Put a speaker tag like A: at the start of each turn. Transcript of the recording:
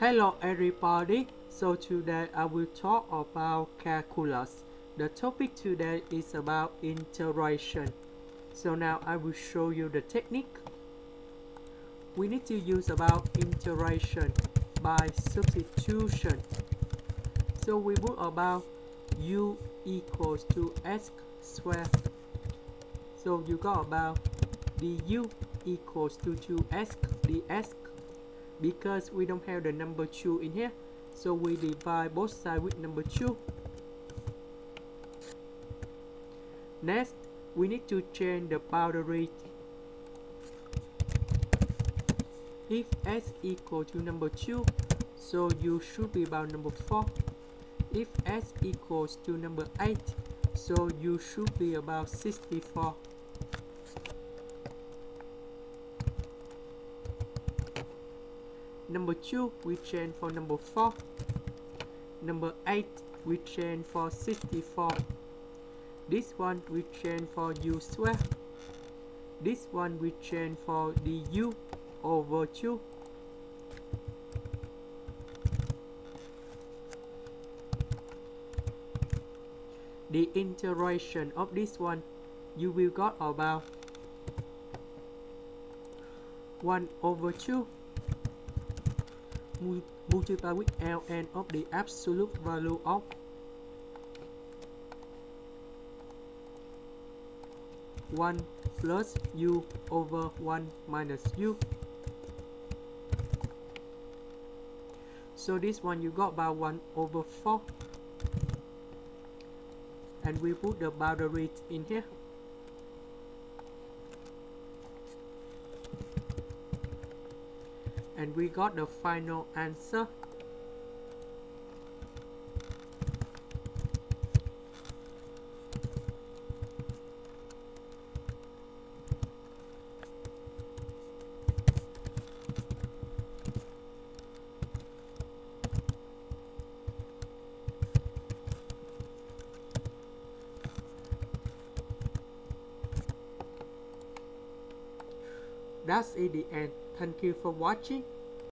A: Hello everybody, so today I will talk about calculus. The topic today is about integration. So now I will show you the technique. We need to use about integration by substitution. So we put about u equals to s squared. So you got about du equals to 2s ds because we don't have the number 2 in here. So we divide both sides with number 2 next we need to change the boundary if s equal to number 2 so you should be about number 4 if s equals to number 8 so you should be about 64 Number 2 we change for number 4. Number 8 we change for 64. This one we change for u square. This one we change for du over 2. The integration of this one you will got about 1 over 2 multiply with ln of the absolute value of one plus u over one minus u. So this one you got by one over four, and we put the boundary in here. And we got the final answer That's it the end. Thank you for watching.